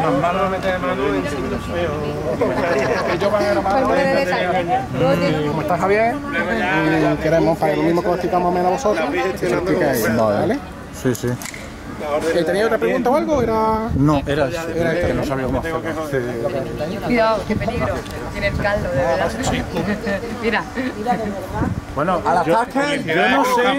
unas manos meter mano y yo para grabar Y como Javier, y queremos para lo mismo que os explicamos menos a vosotros, que se explique a ella, ¿vale? Sí, sí. Eh, ¿Tenía otra pregunta o algo? Era... No, era Era este, que ¿no? sabía cómo hacerlo. Cuidado, qué peligro. Tienes caldo, de verdad. Mira. Bueno, al ataque, yo no sé